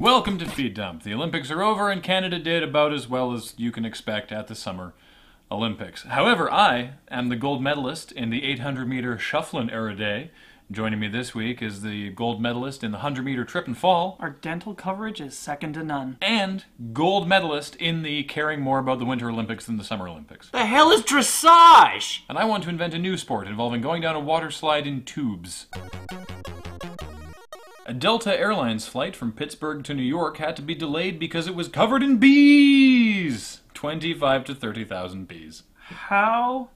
Welcome to Feed Dump. The Olympics are over, and Canada did about as well as you can expect at the Summer Olympics. However, I am the gold medalist in the 800 meter shufflin erradier. Joining me this week is the gold medalist in the 100 meter trip and fall, Our dental coverage is second to none. and gold medalist in the caring more about the Winter Olympics than the Summer Olympics. The hell is dressage? And I want to invent a new sport involving going down a water slide in tubes. A Delta Airlines flight from Pittsburgh to New York had to be delayed because it was covered in bees. 25 to 30,000 bees. How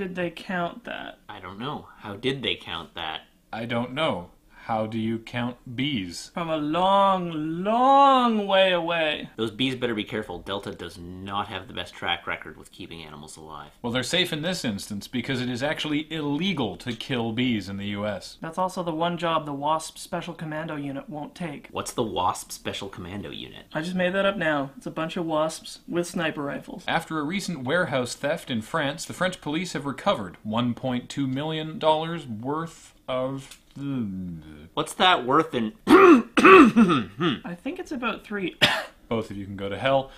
did they count that? I don't know. How did they count that? I don't know. How do you count bees? From a long, long way away. Those bees better be careful. Delta does not have the best track record with keeping animals alive. Well, they're safe in this instance because it is actually illegal to kill bees in the US. That's also the one job the WASP Special Commando Unit won't take. What's the WASP Special Commando Unit? I just made that up now. It's a bunch of wasps with sniper rifles. After a recent warehouse theft in France, the French police have recovered $1.2 million worth of. What's that worth in. I think it's about three. Both of you can go to hell.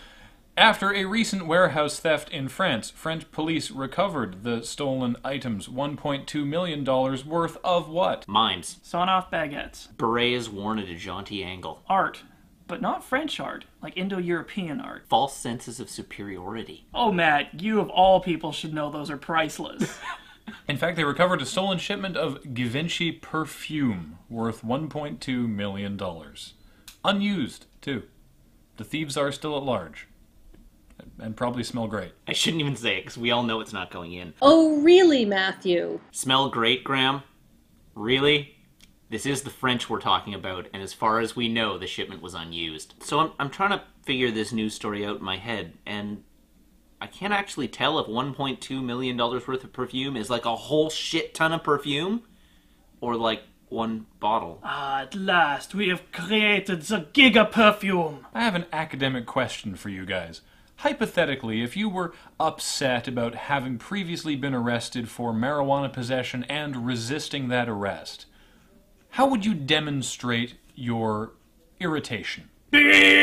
After a recent warehouse theft in France, French police recovered the stolen items $1.2 million worth of what? Mimes. Sawn off baguettes. Berets worn at a jaunty angle. Art. But not French art, like Indo European art. False senses of superiority. Oh, Matt, you of all people should know those are priceless. In fact, they recovered a stolen shipment of Givenchy perfume worth $1.2 million. Unused, too. The thieves are still at large. And probably smell great. I shouldn't even say it because we all know it's not going in. Oh, really, Matthew? Smell great, Graham? Really? This is the French we're talking about, and as far as we know, the shipment was unused. So I'm, I'm trying to figure this news story out in my head, and I can't actually tell if $1.2 million worth of perfume is like a whole shit ton of perfume, or like one bottle. ah, at last, we have created the Giga Perfume. I have an academic question for you guys. Hypothetically, if you were upset about having previously been arrested for marijuana possession and resisting that arrest, how would you demonstrate your irritation?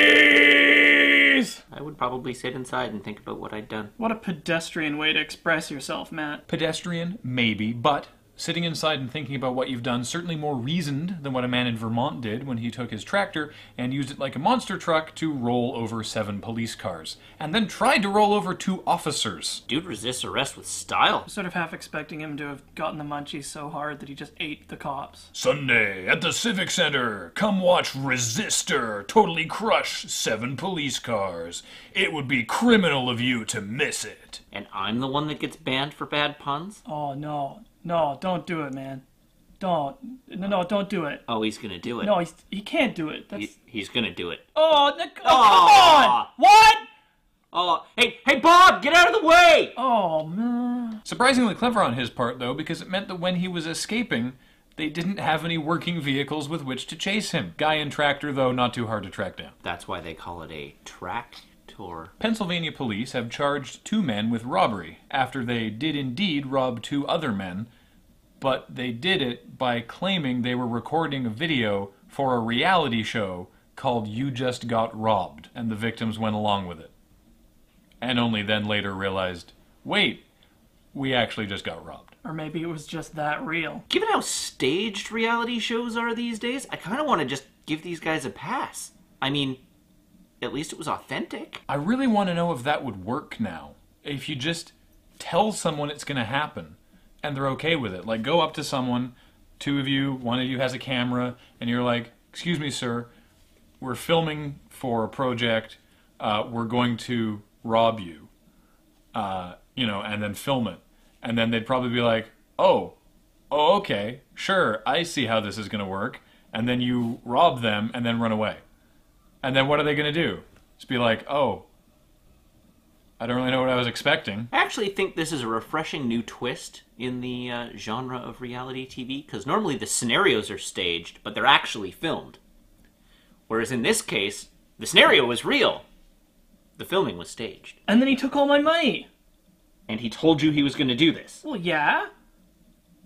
Bees! I would probably sit inside and think about what I'd done. What a pedestrian way to express yourself, Matt. Pedestrian, maybe, but sitting inside and thinking about what you've done, certainly more reasoned than what a man in Vermont did when he took his tractor and used it like a monster truck to roll over seven police cars, and then tried to roll over two officers. Dude resists arrest with style. Sort of half expecting him to have gotten the munchies so hard that he just ate the cops. Sunday at the Civic Center. Come watch Resistor totally crush seven police cars. It would be criminal of you to miss it. And I'm the one that gets banned for bad puns? Oh, no. No, don't do it, man. Don't. No, no, don't do it. Oh, he's gonna do it. No, he's, he can't do it. That's. He- he's gonna do it. Oh, Nick, oh, Aw. come on! What? Oh, hey, hey, Bob, get out of the way! Oh, man. Surprisingly clever on his part, though, because it meant that when he was escaping, they didn't have any working vehicles with which to chase him. Guy in tractor, though, not too hard to track down. That's why they call it a tractor. Pennsylvania police have charged two men with robbery after they did indeed rob two other men, but they did it by claiming they were recording a video for a reality show called You Just Got Robbed, and the victims went along with it. And only then later realized wait, we actually just got robbed. Or maybe it was just that real. Given how staged reality shows are these days, I kind of want to just give these guys a pass. I mean, at least it was authentic. I really want to know if that would work now. If you just tell someone it's going to happen and they're okay with it. Like, go up to someone, two of you, one of you has a camera, and you're like, Excuse me, sir, we're filming for a project. Uh, we're going to rob you. Uh, you know, and then film it. And then they'd probably be like, Oh, oh, okay, sure, I see how this is going to work. And then you rob them and then run away. And then what are they going to do? Just be like, oh, I don't really know what I was expecting. I actually think this is a refreshing new twist in the uh, genre of reality TV because normally the scenarios are staged, but they're actually filmed. Whereas in this case, the scenario was real. The filming was staged. And then he took all my money. And he told you he was going to do this. Well, yeah.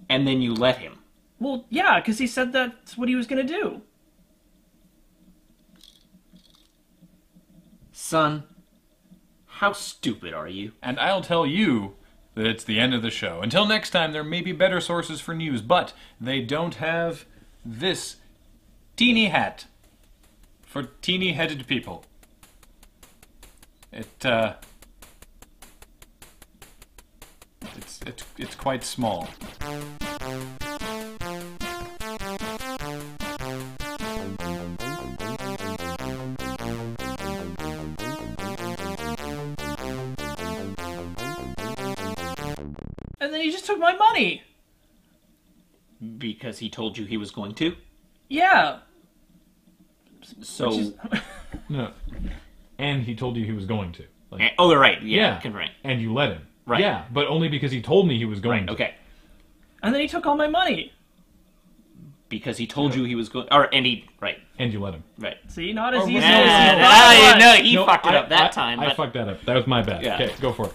And then you let him. Well, yeah, because he said that's what he was gonna do. Son, how stupid are you? And I'll tell you that it's the end of the show. Until next time, there may be better sources for news, but they don't have this teeny hat for teeny headed people. It, uh. It's, it's, it's quite small. And then he just took my money. Because he told you he was going to? Yeah. So. Which is- No. And he told you he was going to. Like, Eh, oh, right. Yeah. yeah. Right. And you let him. Right. Yeah, but only because he told me he was going Right. to. Okay. and then he took all my money. Because he told you he was going. Or, and he. Right. And you let him. Right. See, not as Oh, easy no, as no, you no, thought it yeah, was. no, he No, fucked it I- up that I- time. I but fucked that up. That was my bad. Yeah. Okay, go for it.